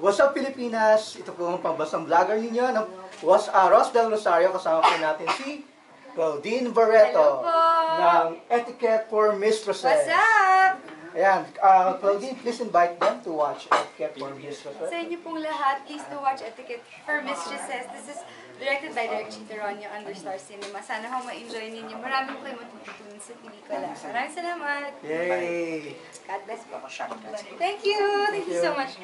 What's up Pilipinas? Ito po ang pambasang vlogger ninyo. ng Was, uh, Ross Del Rosario, kasama po natin si Claudine Barreto ng Etiquette for Mistresses. What's up? Ayan, uh, Claudine, please invite them to watch Etiquette for Mistresses. Sa inyo pong lahat, please to watch Etiquette for Mistresses. This is directed by Derek Chiteronio under Star Cinema. Sana ho ma-enjoy ninyo. Marami po kayo matututunan sa pelikula. Maraming salamat. Yay! God bless po. Thank you. Thank you so much.